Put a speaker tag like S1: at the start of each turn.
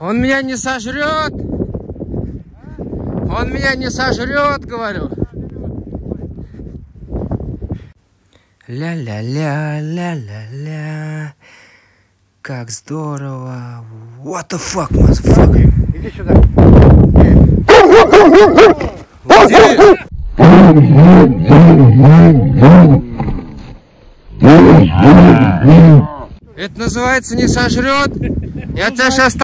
S1: Он меня не сожрет. Он меня не сожрет, говорю. Ля-ля-ля, ля-ля-ля. Как здорово. What the fuck, motherfucker?
S2: Иди сюда.
S1: Это называется не сожрет. Я тебя сейчас